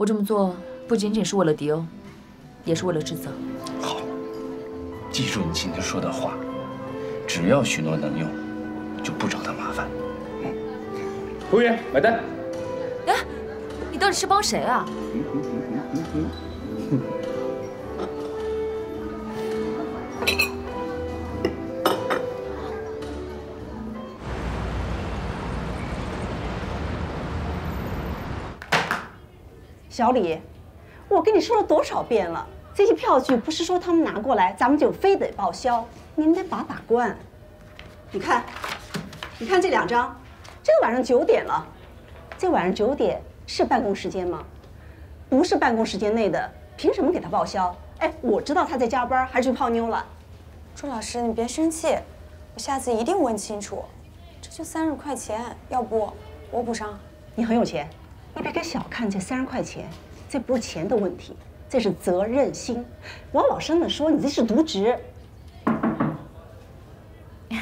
我这么做不仅仅是为了迪欧，也是为了智泽。好，记住你今天说的话，只要许诺能用，就不找他麻烦。嗯。服务员，买单。哎，你到底是帮谁啊？小李，我跟你说了多少遍了，这些票据不是说他们拿过来，咱们就非得报销，你们得把把关。你看，你看这两张，这个晚上九点了，这晚上九点是办公时间吗？不是办公时间内的，凭什么给他报销？哎，我知道他在加班，还是去泡妞了。朱老师，你别生气，我下次一定问清楚。这就三十块钱，要不我补上？你很有钱。你别小看这三十块钱，这不是钱的问题，这是责任心。往老生的说，你这是渎职。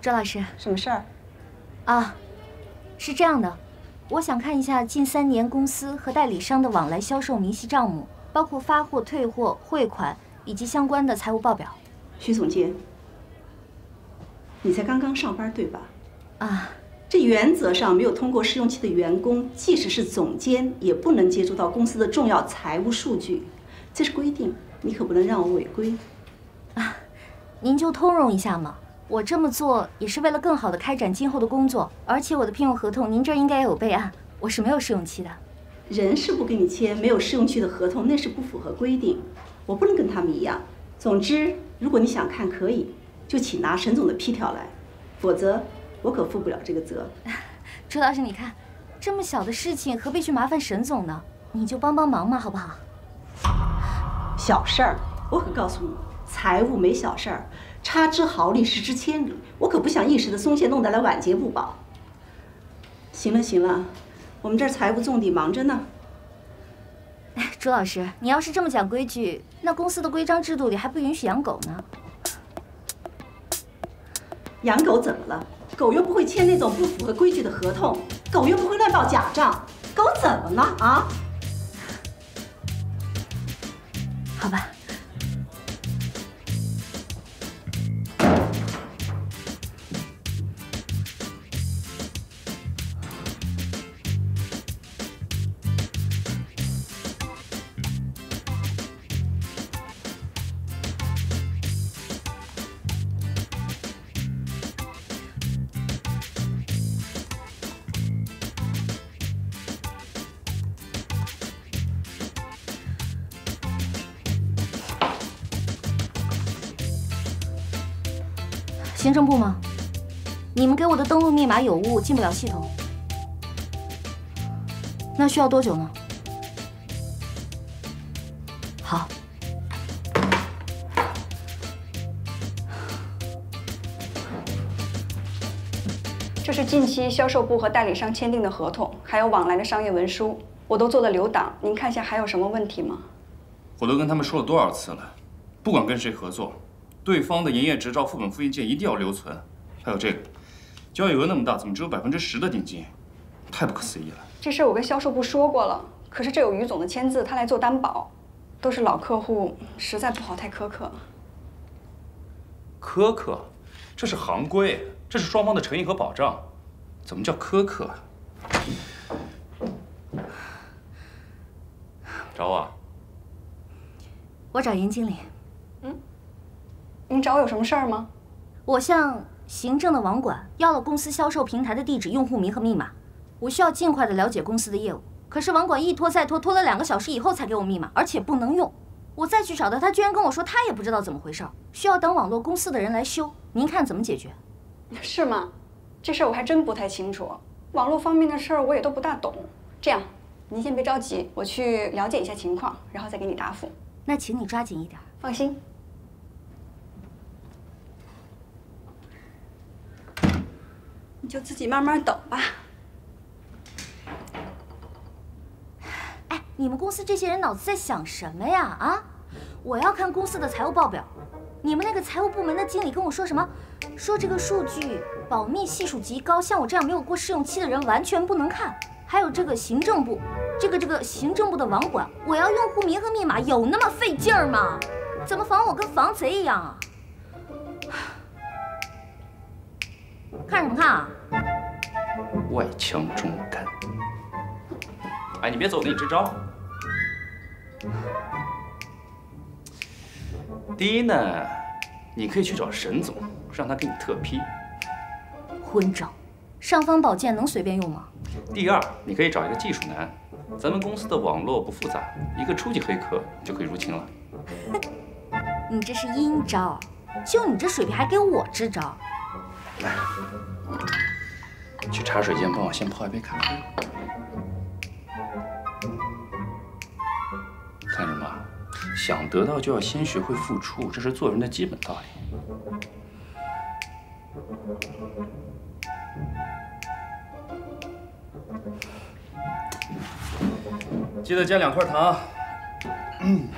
周老师，什么事儿？啊，是这样的，我想看一下近三年公司和代理商的往来销售明细账目，包括发货、退货、汇款以及相关的财务报表。徐总监，你才刚刚上班对吧？啊。这原则上没有通过试用期的员工，即使是总监，也不能接触到公司的重要财务数据，这是规定，你可不能让我违规。啊，您就通融一下嘛，我这么做也是为了更好的开展今后的工作，而且我的聘用合同您这应该也有备案，我是没有试用期的。人事部给你签没有试用期的合同，那是不符合规定，我不能跟他们一样。总之，如果你想看，可以，就请拿沈总的批条来，否则。我可负不了这个责，朱老师，你看，这么小的事情何必去麻烦沈总呢？你就帮帮忙嘛，好不好？小事儿，我可告诉你，财务没小事儿，差之毫厘，失之千里。我可不想一时的松懈，弄得来晚节不保。行了行了，我们这儿财务重地忙着呢。哎，朱老师，你要是这么讲规矩，那公司的规章制度里还不允许养狗呢。养狗怎么了？狗又不会签那种不符合规矩的合同，狗又不会乱报假账，狗怎么了啊？好吧。政部吗？你们给我的登录密码有误，进不了系统。那需要多久呢？好。这是近期销售部和代理商签订的合同，还有往来的商业文书，我都做了留档。您看一下还有什么问题吗？我都跟他们说了多少次了，不管跟谁合作。对方的营业执照副本复印件一定要留存，还有这个，交易额那么大，怎么只有百分之十的定金？太不可思议了！这事我跟销售部说过了，可是这有于总的签字，他来做担保，都是老客户，实在不好太苛刻。苛刻？这是行规，这是双方的诚意和保障，怎么叫苛刻？找我？我找严经理。嗯。你找我有什么事儿吗？我向行政的网管要了公司销售平台的地址、用户名和密码，我需要尽快的了解公司的业务。可是网管一拖再拖，拖了两个小时以后才给我密码，而且不能用。我再去找他，他居然跟我说他也不知道怎么回事，需要等网络公司的人来修。您看怎么解决？是吗？这事儿我还真不太清楚，网络方面的事儿我也都不大懂。这样，您先别着急，我去了解一下情况，然后再给你答复。那请你抓紧一点，放心。你就自己慢慢等吧。哎，你们公司这些人脑子在想什么呀？啊，我要看公司的财务报表。你们那个财务部门的经理跟我说什么？说这个数据保密系数极高，像我这样没有过试用期的人完全不能看。还有这个行政部，这个这个行政部的网管，我要用户名和密码，有那么费劲儿吗？怎么防我跟防贼一样啊？看什么看啊？外强中干。哎，你别走，我给你支招。第一呢，你可以去找沈总，让他给你特批。昏招，尚方宝剑能随便用吗？第二，你可以找一个技术男，咱们公司的网络不复杂，一个初级黑客就可以入侵了。你这是阴招，就你这水平还给我支招？来，去茶水间帮我先泡一杯咖啡。看什么？想得到就要先学会付出，这是做人的基本道理。记得加两块糖。嗯。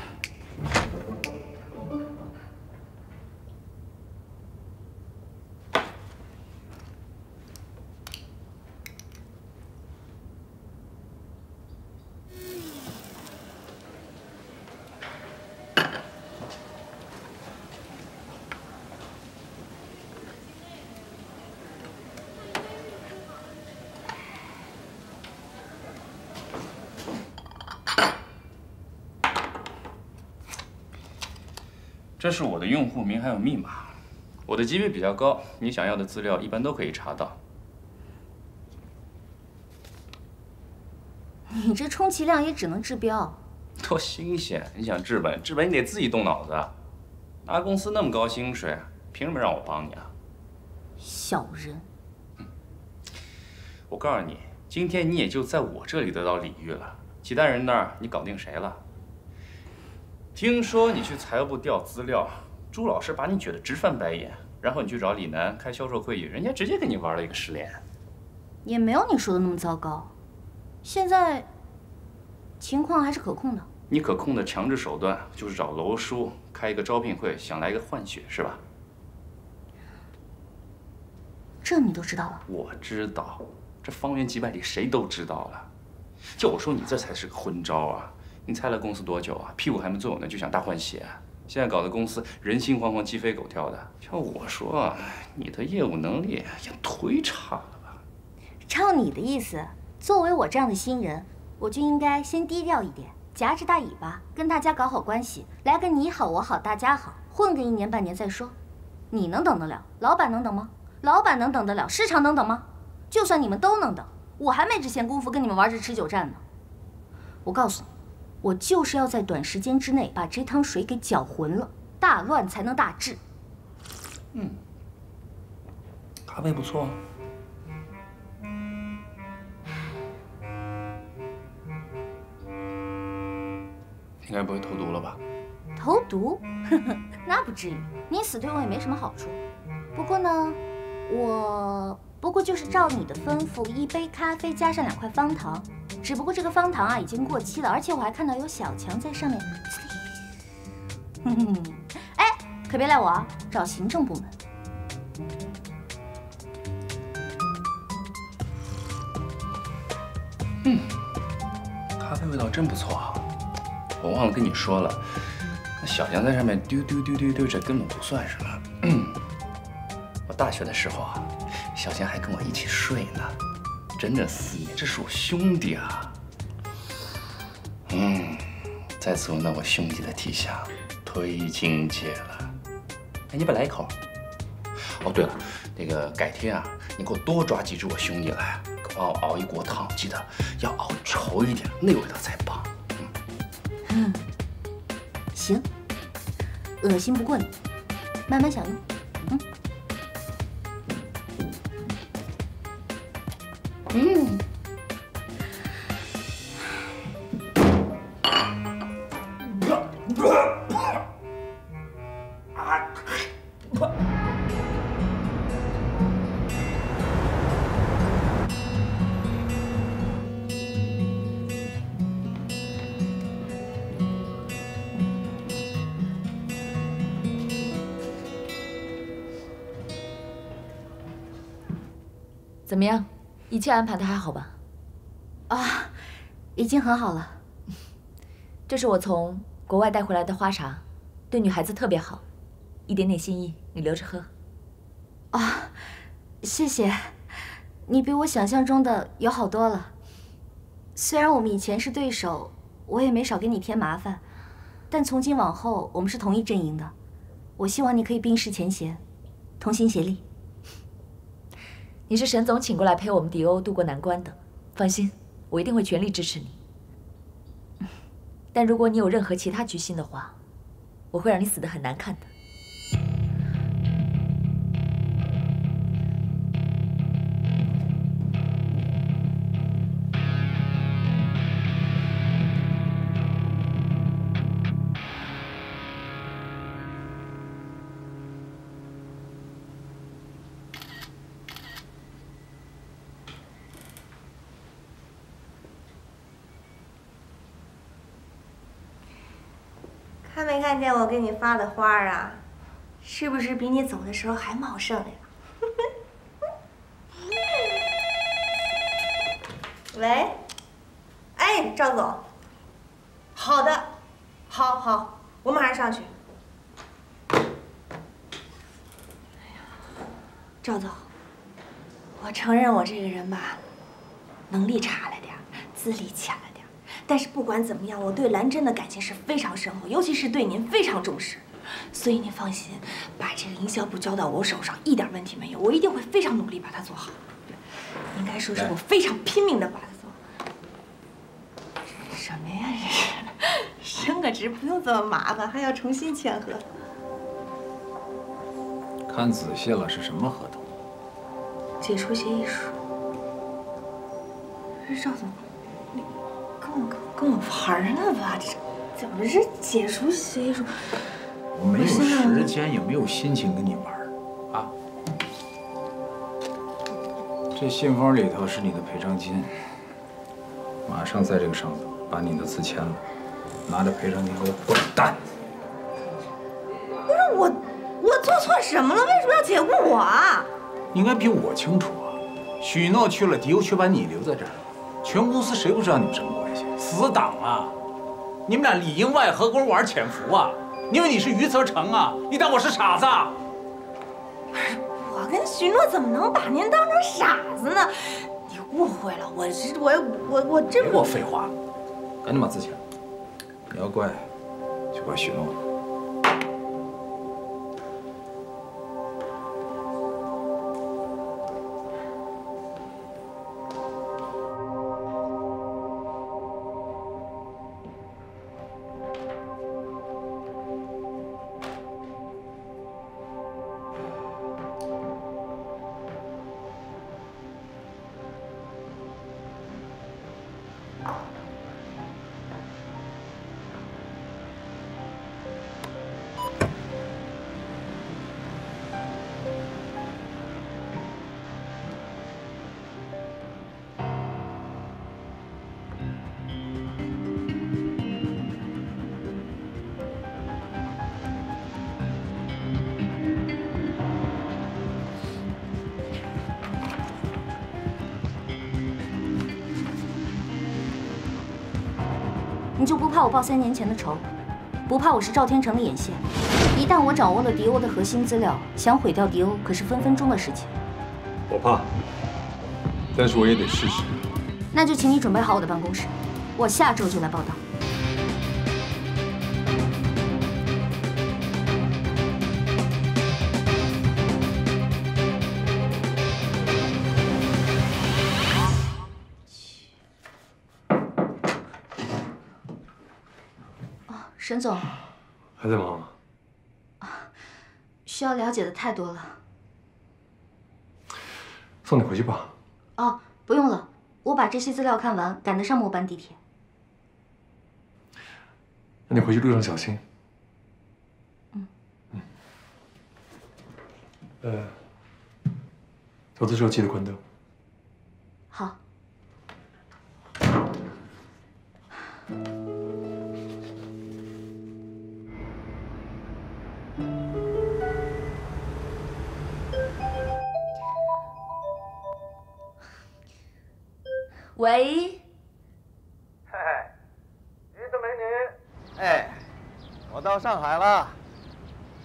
这是我的用户名还有密码，我的级别比较高，你想要的资料一般都可以查到。你这充其量也只能治标，多新鲜！你想治本，治本你得自己动脑子。拿公司那么高薪水，凭什么让我帮你啊？小人！我告诉你，今天你也就在我这里得到礼遇了，其他人那儿你搞定谁了？听说你去财务部调资料，朱老师把你撅得直翻白眼，然后你去找李楠开销售会议，人家直接跟你玩了一个失联。也没有你说的那么糟糕，现在情况还是可控的。你可控的强制手段就是找楼叔开一个招聘会，想来一个换血，是吧？这你都知道了？我知道，这方圆几百里谁都知道了。就我说你这才是个昏招啊！你猜了公司多久啊？屁股还没坐稳呢，就想大换血？现在搞得公司人心惶惶、鸡飞狗跳的。要我说，你的业务能力也忒差了吧？照你的意思，作为我这样的新人，我就应该先低调一点，夹着大尾巴跟大家搞好关系，来个你好我好大家好，混个一年半年再说。你能等得了？老板能等吗？老板能等得了？市场能等吗？就算你们都能等，我还没这闲工夫跟你们玩这持久战呢。我告诉你。我就是要在短时间之内把这汤水给搅浑了，大乱才能大治。嗯，咖啡不错。应该不会投毒了吧？投毒？那不至于，你死对我也没什么好处。不过呢，我不过就是照你的吩咐，一杯咖啡加上两块方糖。只不过这个方糖啊已经过期了，而且我还看到有小强在上面。哎，可别赖我啊，找行政部门。嗯，咖啡味道真不错啊！我忘了跟你说了，那小强在上面丢丢丢丢丢，这根本不算什么。我大学的时候啊，小强还跟我一起睡呢。真的思念，这是我兄弟啊！嗯，再次闻到我兄弟的体香，忒亲切了。哎，你不来一口？哦，对了，那个改天啊，你给我多抓几只我兄弟来，帮我熬一锅汤，记得要熬稠一点，那味道才棒。嗯，行，恶心不过你，慢慢享用。嗯。嗯。怎么样？一切安排的还好吧？啊，已经很好了。这是我从国外带回来的花茶，对女孩子特别好，一点点心意，你留着喝。啊，谢谢，你比我想象中的友好多了。虽然我们以前是对手，我也没少给你添麻烦，但从今往后我们是同一阵营的。我希望你可以冰释前嫌，同心协力。你是沈总请过来陪我们迪欧渡过难关的，放心，我一定会全力支持你。但如果你有任何其他居心的话，我会让你死得很难看的。我给你发的花啊？是不是比你走的时候还茂盛呀？喂，哎，赵总，好的，好好，我马上上去。赵总，我承认我这个人吧，能力差了点，资历浅。但是不管怎么样，我对兰真的感情是非常深厚，尤其是对您非常重视，所以您放心，把这个营销部交到我手上一点问题没有，我一定会非常努力把它做好。应该说是我非常拼命的把它做。什么呀这是？升个职不用这么麻烦，还要重新签合同。看仔细了是什么合同？解除协议书。赵总。跟我玩呢吧？这怎么是解除协议书？我没有时间，也没有心情跟你玩啊！这信封里头是你的赔偿金，马上在这个上头把你的字签了，拿着赔偿金给我滚蛋！不是我，我做错什么了？为什么要解雇我啊？你应该比我清楚啊！许诺去了，迪欧却把你留在这儿，全公司谁不知道你们什么关系？死党啊！你们俩里应外合，跟我玩潜伏啊！你以为你是余则成啊？你当我是傻子？我跟许诺怎么能把您当成傻子呢？你误会了，我是我我我真别给我废话，赶紧把字签了。你要怪，就怪许诺。报三年前的仇？不怕我是赵天成的眼线？一旦我掌握了迪欧的核心资料，想毁掉迪欧可是分分钟的事情。我怕，但是我也得试试。那就请你准备好我的办公室，我下周就来报道。沈总，还在忙吗？啊，需要了解的太多了。送你回去吧。哦，不用了，我把这些资料看完，赶得上末班地铁。那你回去路上小心。嗯。嗯。呃，走的时候记得关灯。好。喂，嘿嘿，橘子美女哎，我到上海了，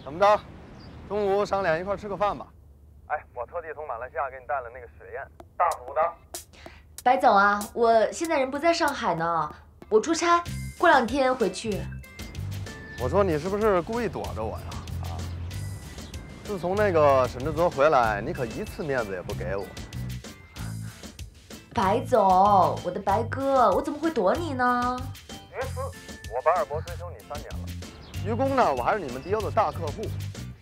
怎么着？中午赏脸一块吃个饭吧。哎，我特地从马来西亚给你带了那个雪燕，大补的。白总啊，我现在人不在上海呢，我出差，过两天回去。我说你是不是故意躲着我呀？啊！自从那个沈志泽回来，你可一次面子也不给我。白总，我的白哥，我怎么会躲你呢？于私，我白尔博追求你三年了。于公呢，我还是你们迪欧的大客户，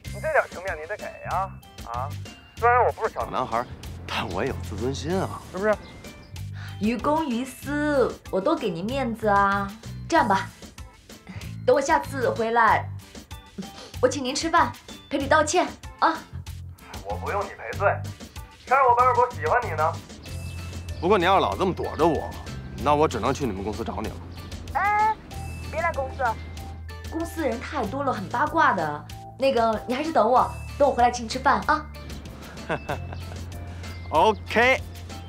你这点情面你得给呀！啊，虽然我不是小男孩，但我也有自尊心啊，是不是？于公于私，我都给您面子啊。这样吧，等我下次回来，我请您吃饭，赔礼道歉啊。我不用你赔罪，谁让我白尔博喜欢你呢？不过你要老这么躲着我，那我只能去你们公司找你了。哎，别来公司，公司人太多了，很八卦的。那个，你还是等我，等我回来请你吃饭啊。OK，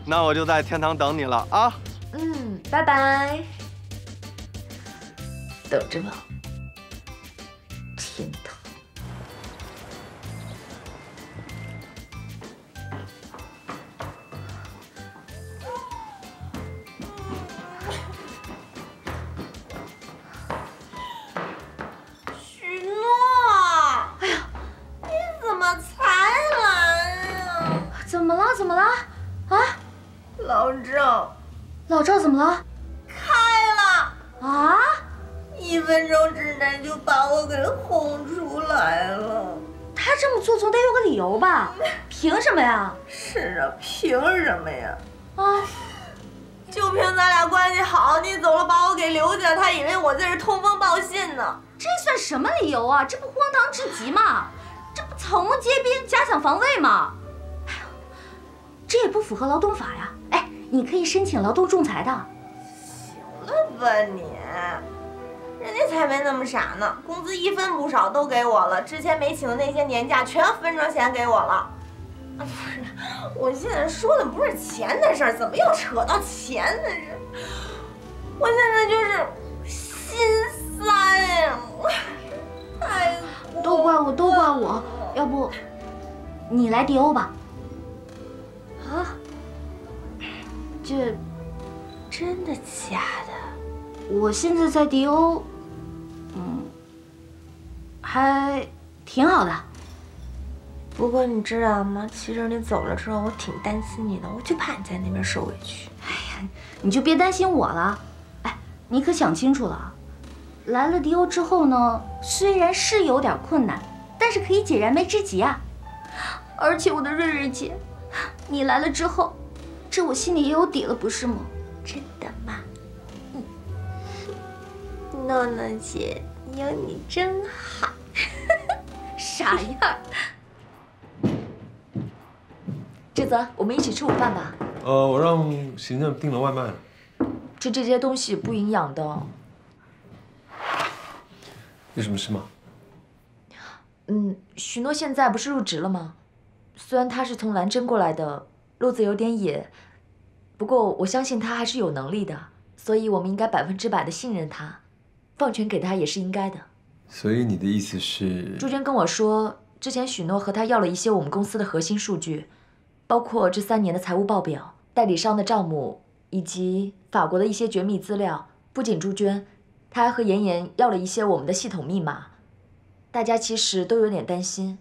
那我就在天堂等你了啊。嗯，拜拜。等着吧，理由啊？这不荒唐至极吗？这不草木皆兵，假想防卫吗？哎呦，这也不符合劳动法呀！哎，你可以申请劳动仲裁的。行了吧你，人家才没那么傻呢，工资一分不少都给我了，之前没请的那些年假全分成钱给我了。啊，不是，我现在说的不是钱的事儿，怎么又扯到钱的事？我现在就是心塞呀，都怪我，都怪我，要不你来迪欧吧？啊？这真的假的？我现在在迪欧，嗯，还挺好的。不过你知道吗？其实你走了之后，我挺担心你的，我就怕你在那边受委屈。哎呀，你就别担心我了。哎，你可想清楚了，来了迪欧之后呢，虽然是有点困难，但是可以解燃眉之急啊。而且我的瑞瑞姐，你来了之后，这我心里也有底了，不是吗？真的吗？嗯，诺诺姐，有你真好。傻样。志泽，我们一起吃午饭吧。呃，我让行政订了外卖。吃这些东西不营养的。有什么事吗？嗯，许诺现在不是入职了吗？虽然他是从蓝针过来的，路子有点野，不过我相信他还是有能力的，所以我们应该百分之百的信任他，放权给他也是应该的。所以你的意思是？朱娟跟我说，之前许诺和他要了一些我们公司的核心数据。包括这三年的财务报表、代理商的账目以及法国的一些绝密资料。不仅朱娟，他还和妍妍要了一些我们的系统密码。大家其实都有点担心，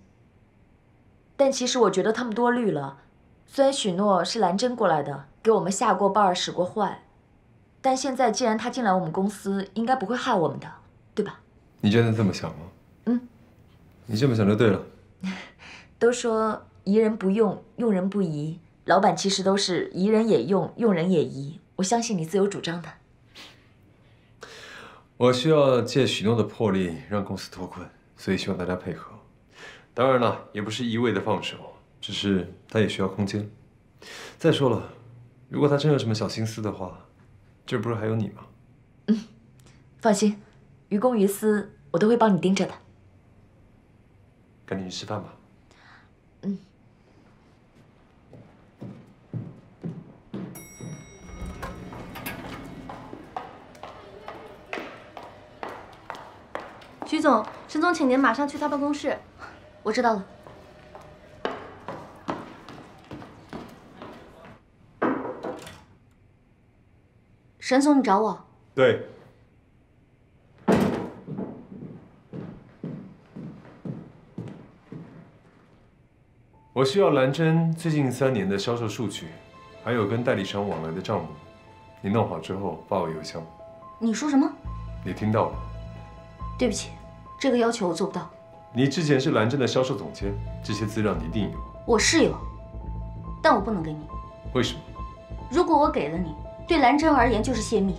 但其实我觉得他们多虑了。虽然许诺是兰真过来的，给我们下过绊儿、使过坏，但现在既然他进来我们公司，应该不会害我们的，对吧？你真的这么想吗？嗯，你这么想就对了。都说。疑人不用，用人不疑。老板其实都是疑人也用，用人也疑。我相信你自有主张的。我需要借许诺的魄力让公司脱困，所以希望大家配合。当然了，也不是一味的放手，只是他也需要空间。再说了，如果他真有什么小心思的话，这不是还有你吗？嗯，放心，于公于私，我都会帮你盯着的。赶紧去吃饭吧。徐总，沈总，请您马上去他办公室。我知道了。沈总，你找我？对。我需要兰真最近三年的销售数据，还有跟代理商往来的账目。你弄好之后发我邮箱。你说什么？你听到了。对不起，这个要求我做不到。你之前是蓝真的销售总监，这些资料你一定有。我是有，但我不能给你。为什么？如果我给了你，对蓝真而言就是泄密。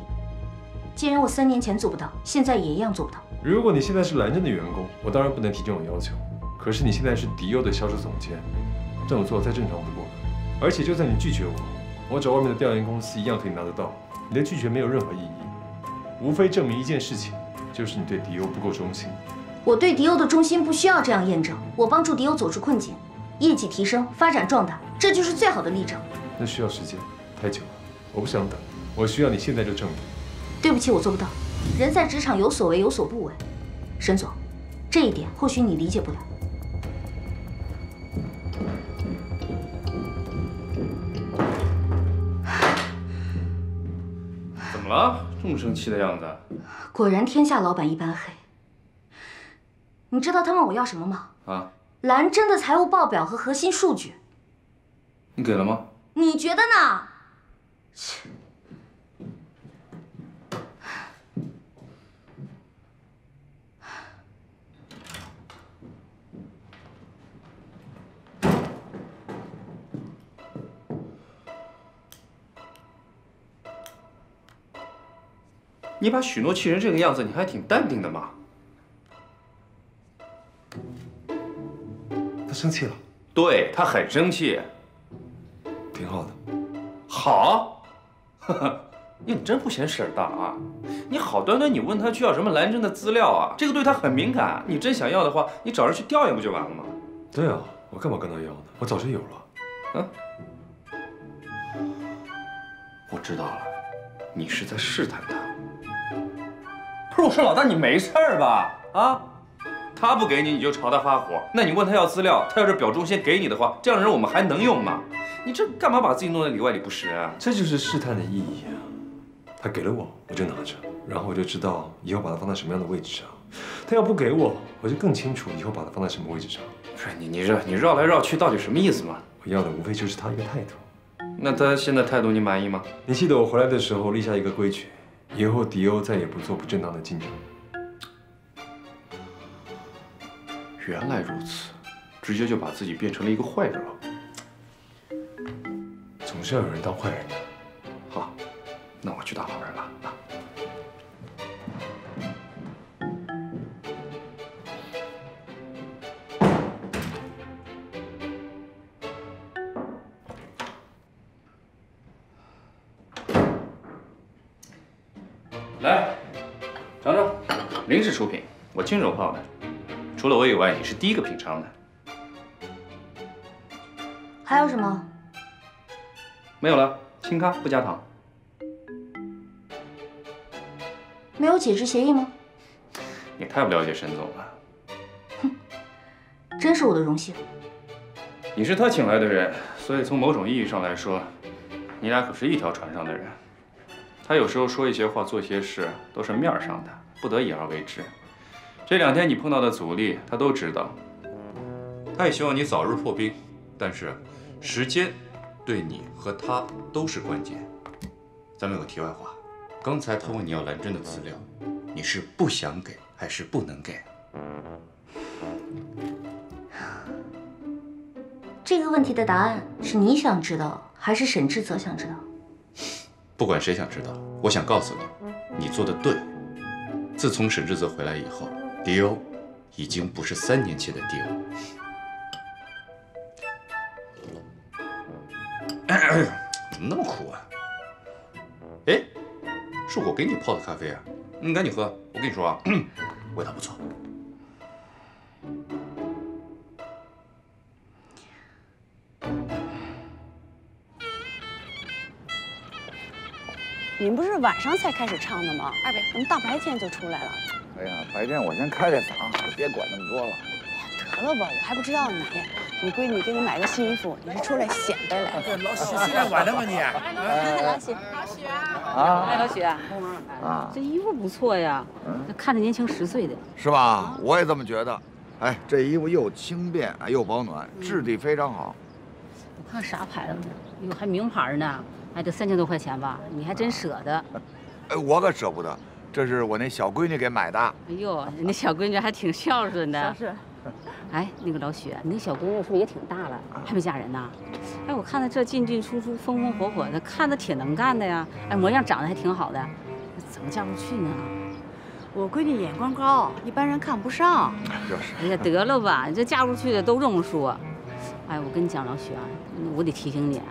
既然我三年前做不到，现在也一样做不到。如果你现在是蓝真的员工，我当然不能提这种要求。可是你现在是迪欧的销售总监，这么做再正常不过了。而且就算你拒绝我，我找外面的调研公司一样可以拿得到。你的拒绝没有任何意义，无非证明一件事情，就是你对迪欧不够忠心。我对迪欧的忠心不需要这样验证。我帮助迪欧走出困境，业绩提升，发展壮大，这就是最好的例证。那需要时间，太久了，我不想等。我需要你现在就证明。对不起，我做不到。人在职场有所为有所不为，沈总，这一点或许你理解不了。啊，这么生气的样子！果然天下老板一般黑。你知道他问我要什么吗？啊，蓝真的财务报表和核心数据。你给了吗？你觉得呢？切。你把许诺气成这个样子，你还挺淡定的嘛？他生气了，对他很生气，挺好的。好，呵呵，你真不嫌事儿大啊！你好端端你问他需要什么蓝真的资料啊？这个对他很敏感。你真想要的话，你找人去调研不就完了吗？对啊，我干嘛跟他要呢？我早就有了。嗯，我知道了，你是在试探他。不是我说老大，你没事吧？啊，他不给你，你就朝他发火。那你问他要资料，他要是表忠心给你的话，这样的人我们还能用吗？你这干嘛把自己弄得里外里不是人啊？这就是试探的意义啊！他给了我，我就拿着，然后我就知道以后把它放在什么样的位置上。他要不给我，我就更清楚以后把它放在什么位置上。不是你你绕你绕来绕去，到底什么意思嘛？我要的无非就是他一个态度。那他现在态度你满意吗？你记得我回来的时候立下一个规矩。以后迪欧再也不做不正当的竞争。原来如此，直接就把自己变成了一个坏人了。总是要有人当坏人的。好，那我去当好人了。亲手泡的。除了我以外，你是第一个品尝的。还有什么？没有了，清咖不加糖。没有解职协议吗？你太不了解沈总了。哼，真是我的荣幸。你是他请来的人，所以从某种意义上来说，你俩可是一条船上的人。他有时候说一些话、做些事都是面上的，不得已而为之。这两天你碰到的阻力，他都知道。他也希望你早日破冰，但是时间对你和他都是关键。咱们有个题外话，刚才他问你要兰真的资料，你是不想给还是不能给？这个问题的答案是你想知道，还是沈志泽想知道？不管谁想知道，我想告诉你，你做的对。自从沈志泽回来以后，迪欧已经不是三年前的迪欧。怎么那么苦啊？哎，是我给你泡的咖啡啊，你赶紧喝。我跟你说啊，味道不错。你们不是晚上才开始唱的吗？二位，怎么大白天就出来了？哎呀，白天我先开开嗓，别管那么多了。得了吧，我还不知道你。你闺女给你买个新衣服，你是出来显摆来的？老许现在管的吗你？老许，老许啊！哎，老许啊，这衣服不错呀，看着年轻十岁的。是吧？我也这么觉得。哎，这衣服又轻便，哎，又保暖，质地非常好。我看啥牌子的？哟，还名牌呢，还得三千多块钱吧？你还真舍得。哎，我可舍不得，这是我那小闺女给买的。哎呦，你那小闺女还挺孝顺的。是。哎，那个老许，你那小闺女是不是也挺大了，还没嫁人呢？哎，我看她这进进出出，风风火火的，看着挺能干的呀。哎，模样长得还挺好的，怎么嫁不出去呢？我闺女眼光高，一般人看不上。就是。哎呀，得了吧，你这嫁不出去的都这么说。哎，我跟你讲，老许啊，我得提醒你，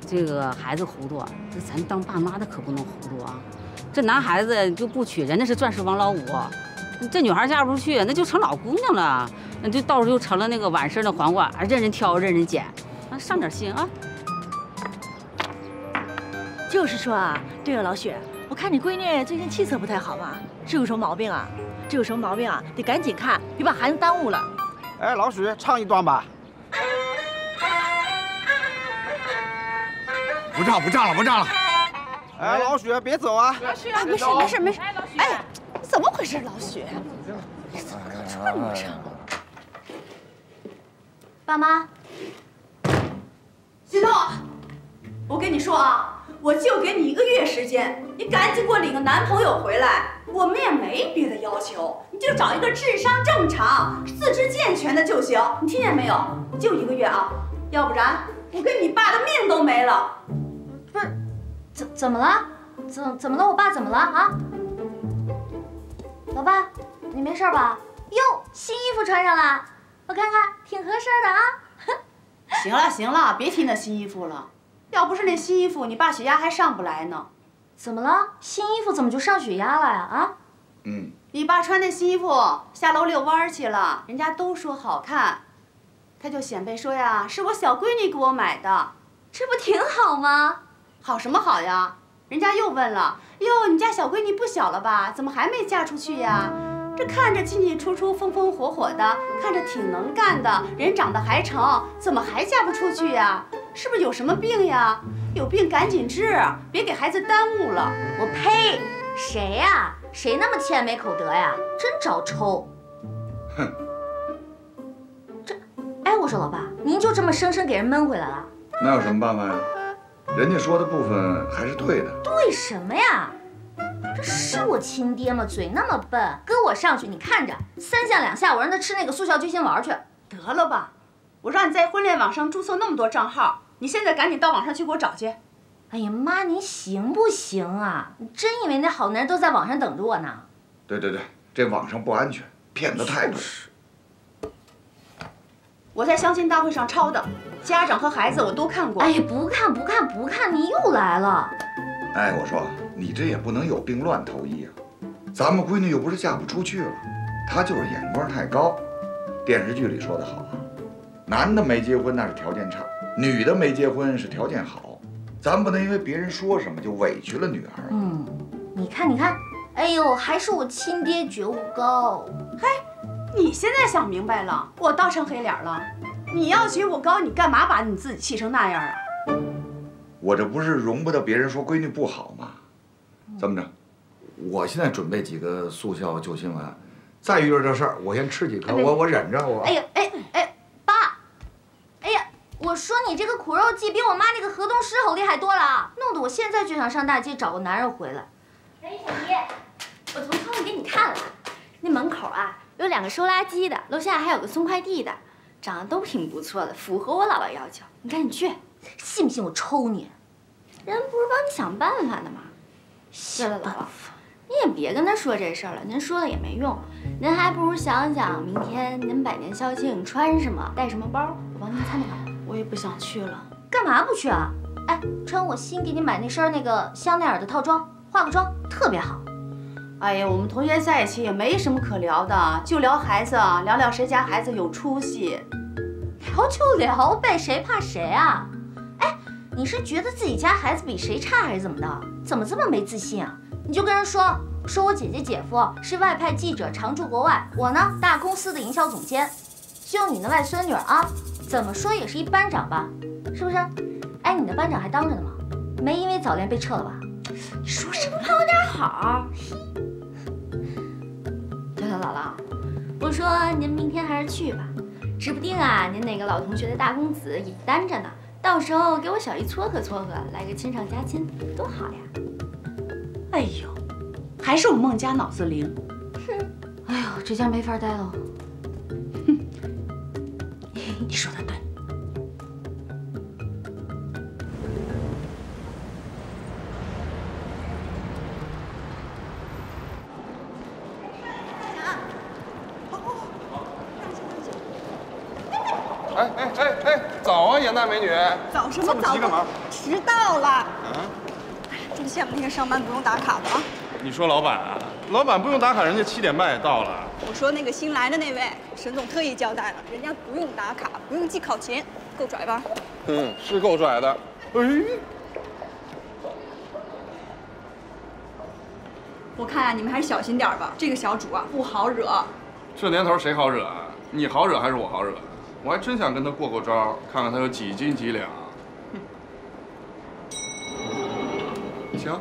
这个孩子糊涂，这咱当爸妈的可不能糊涂啊。这男孩子就不娶，人家是钻石王老五。这女孩嫁不出去，那就成老姑娘了，那就到时候就成了那个晚生的黄瓜，任人挑，任人拣，啊，上点心啊。就是说啊，对了，老许，我看你闺女最近气色不太好嘛，是有什么毛病啊？这有什么毛病啊？得赶紧看，别把孩子耽误了。哎，老许，唱一段吧。不唱，不唱了，不唱了。哎，老许，别走啊！老许，没事，没事，没事。哎。怎么回事，老许？你怎么这么唱？爸妈，心动，我跟你说啊，我就给你一个月时间，你赶紧给我领个男朋友回来。我们也没别的要求，你就找一个智商正常、四肢健全的就行。你听见没有？就一个月啊，要不然我跟你爸的命都没了。怎怎么了？怎怎么了？我爸怎么了啊？老爸，你没事吧？哟，新衣服穿上了，我看看，挺合身的啊。行了行了，别提那新衣服了。要不是那新衣服，你爸血压还上不来呢。怎么了？新衣服怎么就上血压了呀？啊？嗯。你爸穿那新衣服下楼遛弯去了，人家都说好看，他就显摆说呀，是我小闺女给我买的，这不挺好吗？好什么好呀？人家又问了。哟，你家小闺女不小了吧？怎么还没嫁出去呀？这看着进进出出、风风火火的，看着挺能干的，人长得还成，怎么还嫁不出去呀？是不是有什么病呀？有病赶紧治，别给孩子耽误了。我呸！谁呀？谁那么欠没口德呀？真找抽！哼！这……哎，我说老爸，您就这么生生给人闷回来了？那有什么办法呀？人家说的部分还是对的。对什么呀？这是我亲爹吗？嘴那么笨，跟我上去，你看着，三下两下我让他吃那个速效救心丸去。得了吧，我让你在婚恋网上注册那么多账号，你现在赶紧到网上去给我找去。哎呀妈，您行不行啊？你真以为那好男人都在网上等着我呢？对对对，这网上不安全，骗子太多。我在相亲大会上抄的，家长和孩子我都看过。哎呀，不看不看不看，你又来了。哎，我说你这也不能有病乱投医啊！咱们闺女又不是嫁不出去了，她就是眼光太高。电视剧里说的好啊，男的没结婚那是条件差，女的没结婚是条件好。咱不能因为别人说什么就委屈了女儿。嗯，你看你看，哎呦，还是我亲爹觉悟高。嘿。你现在想明白了，我倒成黑脸了。你要觉悟高，你干嘛把你自己气成那样啊？我这不是容不得别人说闺女不好吗？这么着，我现在准备几个速效救心丸，再遇着这事儿，我先吃几颗，我我忍着我。哎呀，哎哎，爸，哎呀，我说你这个苦肉计比我妈那个河东狮吼厉害多了，弄得我现在就想上大街找个男人回来。哎，小姨，我从窗户给你看了，那门口啊。有两个收垃圾的，楼下还有个送快递的，长得都挺不错的，符合我姥姥要求。你赶紧去，信不信我抽你？人不是帮你想办法的吗？对了，姥姥，你也别跟他说这事儿了，您说了也没用。您还不如想想，明天您百年校庆穿什么，带什么包，我帮您参考。我也不想去了，干嘛不去啊？哎，穿我新给你买那身那个香奈儿的套装，化个妆特别好。哎呀，我们同学在一起也没什么可聊的，就聊孩子，聊聊谁家孩子有出息。聊就聊呗，谁怕谁啊？哎，你是觉得自己家孩子比谁差还是怎么的？怎么这么没自信啊？你就跟人说，说我姐姐姐夫是外派记者，常驻国外，我呢大公司的营销总监，就你那外孙女啊，怎么说也是一班长吧，是不是？哎，你的班长还当着呢吗？没因为早恋被撤了吧？你说什么？盼我点好。姥姥，我说您明天还是去吧，指不定啊，您哪个老同学的大公子也单着呢，到时候给我小姨撮合撮合，来个亲上加亲，多好呀！哎呦，还是我孟家脑子灵。哼，哎呦，这家没法待了。哼，你说的对。美女！早什么早？急干嘛？迟到了。啊？真羡慕那些上班不用打卡的啊！你说老板啊？老板不用打卡，人家七点半也到了。我说那个新来的那位，沈总特意交代了，人家不用打卡，不用记考勤，够拽吧？嗯，是够拽的。哎，我看啊，你们还是小心点吧，这个小主啊不好惹。这年头谁好惹啊？你好惹还是我好惹？我还真想跟他过过招，看看他有几斤几两。行。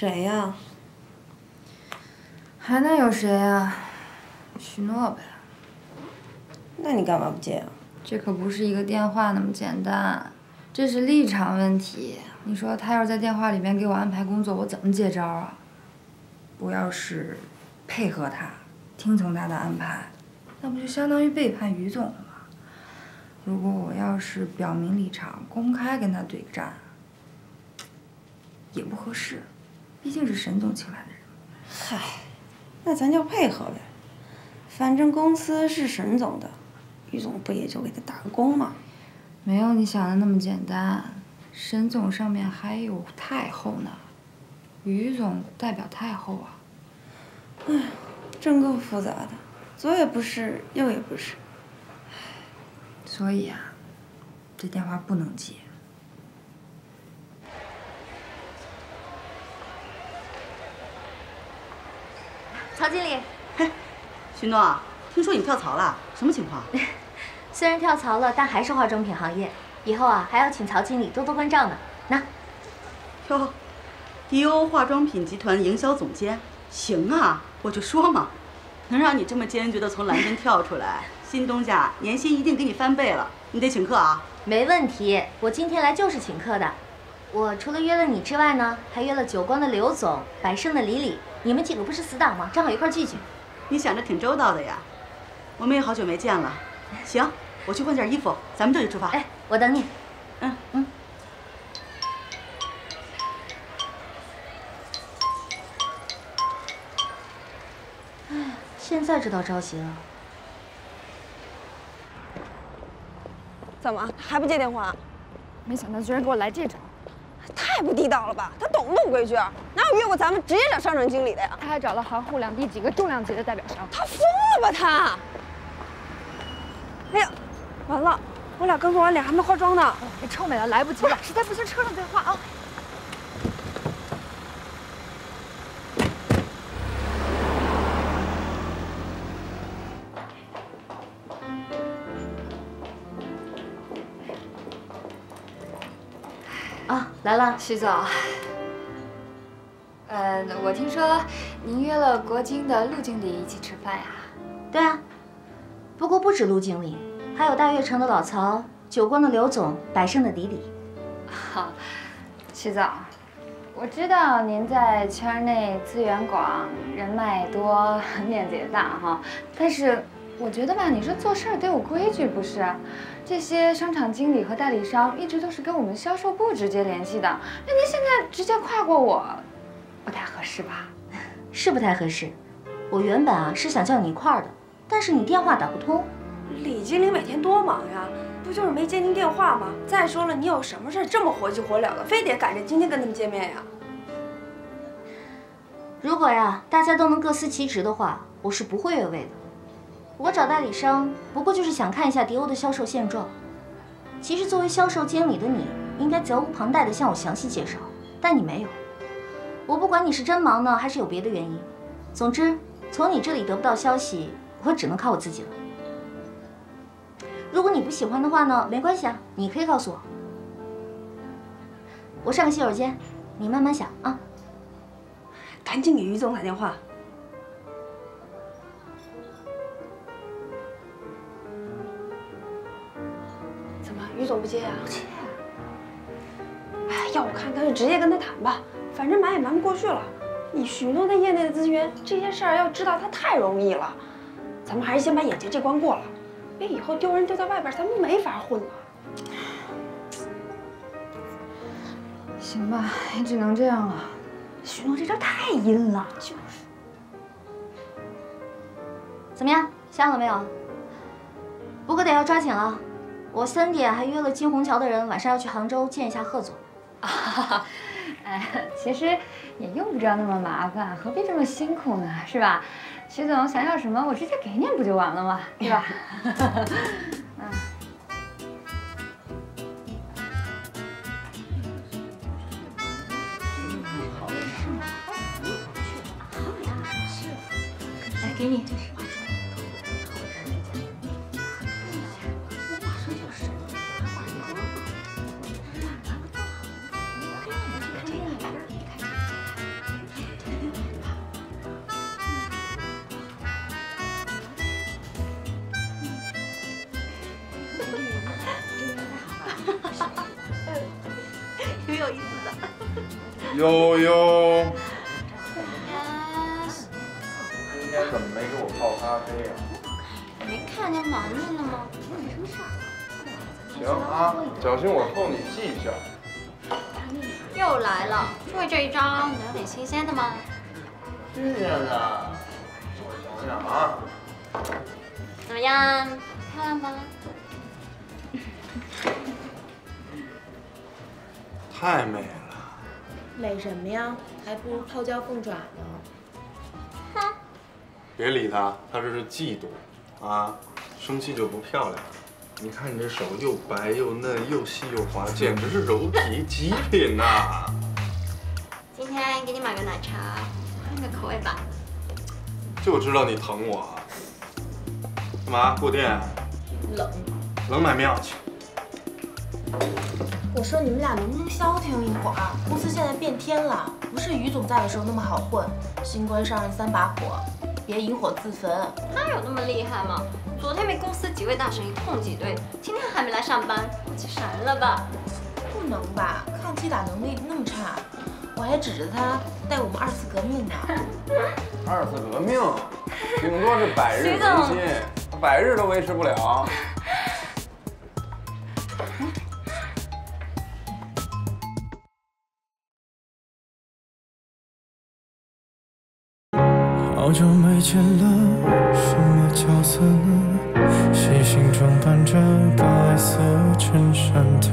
谁呀？还能有谁呀？许诺呗。那你干嘛不接啊？这可不是一个电话那么简单，这是立场问题。你说他要是在电话里面给我安排工作，我怎么接招啊？我要是配合他，听从他的安排，那不就相当于背叛于总了吗？如果我要是表明立场，公开跟他对战，也不合适。毕竟是沈总请来的人，嗨，那咱就配合呗。反正公司是沈总的，于总不也就给他打个工吗？没有你想的那么简单，沈总上面还有太后呢，于总代表太后啊。哎，真够复杂的，左也不是，右也不是。所以啊，这电话不能接。曹经理，嘿，许诺，听说你跳槽了，什么情况？虽然跳槽了，但还是化妆品行业。以后啊，还要请曹经理多多关照呢。那，哟，迪欧化妆品集团营销总监，行啊，我就说嘛，能让你这么坚决的从蓝针跳出来，新东家年薪一定给你翻倍了。你得请客啊。没问题，我今天来就是请客的。我除了约了你之外呢，还约了久光的刘总、百盛的李李。你们几个不是死党吗？正好一块聚聚。你想着挺周到的呀。我们也好久没见了。行，我去换件衣服，咱们这就出发。哎，我等你。嗯嗯。哎，现在知道着急了。怎么还不接电话？没想到居然给我来这招。太不地道了吧！他懂不懂规矩啊？哪有越过咱们直接找商场经理的呀？他还找了杭沪两地几个重量级的代表商。他疯了吧他！哎呀，完了，我俩刚做完脸还没化妆呢。别，臭美了，来不及了，实在不行车上再化啊。徐总。呃，我听说您约了国金的陆经理一起吃饭呀？对啊，不过不止陆经理，还有大悦城的老曹、久光的刘总、百盛的迪迪。好，徐总，我知道您在圈内资源广、人脉多、面子也大哈，但是我觉得吧，你说做事儿得有规矩，不是？这些商场经理和代理商一直都是跟我们销售部直接联系的，那您现在直接跨过我，不太合适吧？是不太合适。我原本啊是想叫你一块儿的，但是你电话打不通。李经理每天多忙呀，不就是没接您电话吗？再说了，你有什么事儿这么火急火燎的，非得赶着今天跟他们见面呀？如果呀大家都能各司其职的话，我是不会越位的。我找代理商不过就是想看一下迪欧的销售现状。其实作为销售经理的你，应该责无旁贷的向我详细介绍，但你没有。我不管你是真忙呢，还是有别的原因。总之，从你这里得不到消息，我只能靠我自己了。如果你不喜欢的话呢，没关系啊，你可以告诉我。我上个洗手间，你慢慢想啊。赶紧给于总打电话。么，不接啊？不接。哎，要我看，干脆直接跟他谈吧，反正瞒也瞒不过去了。你许诺他业内的资源，这些事儿要知道他太容易了。咱们还是先把眼前这关过了，别以后丢人丢在外边，咱们没法混了。行吧，也只能这样了。许诺这招太阴了，就是。怎么样，想好了没有？不过得要抓紧了，我三点还约了金虹桥的人，晚上要去杭州见一下贺总。啊，哎，其实也用不着那么麻烦，何必这么辛苦呢？是吧？徐总想要什么，我直接给你不就完了吗？对吧？悠悠，今天怎么没给我泡咖啡呀？没看见忙着呢吗？没什么事儿。行啊，小心我扣你绩效。又来了，注意这一招，能有点新鲜的吗？新鲜的，我想想啊。怎么样，漂亮吧？太美了。美什么呀？还不如泡椒凤爪呢。哼，别理他，他这是嫉妒啊！生气就不漂亮。你看你这手又白又嫩又细又滑，简直是柔皮极品呐！今天给你买个奶茶，换个口味吧。就知道你疼我。干嘛过电？冷。冷买庙去。我说你们俩能不能消停一会儿？公司现在变天了，不是于总在的时候那么好混。新官上任三把火，别引火自焚。他有那么厉害吗？昨天被公司几位大神一通挤兑，今天还没来上班，气神了吧？不能吧？抗击打能力那么差，我还指着他带我们二次革命呢。二次革命，顶多是百日维新，百日都维持不了。见了，什么角色呢？细心装扮着白色衬衫的，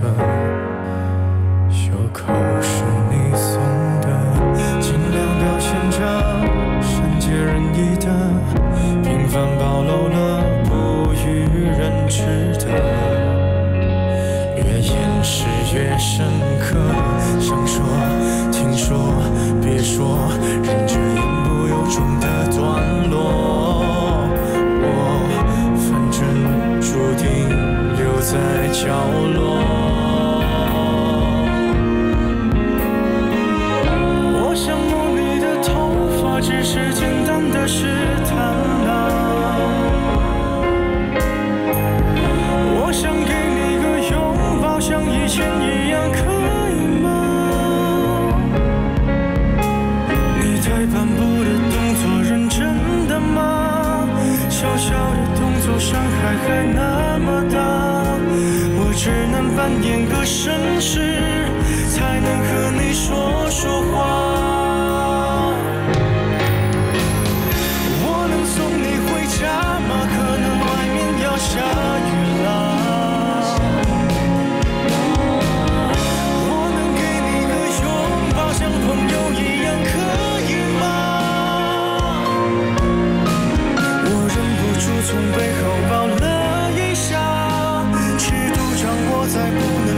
袖口是你送的，尽量表现着善解人意的，平凡暴露了不与人知的，越掩饰越深刻。想说，听说，别说，忍着言不由衷的在角落。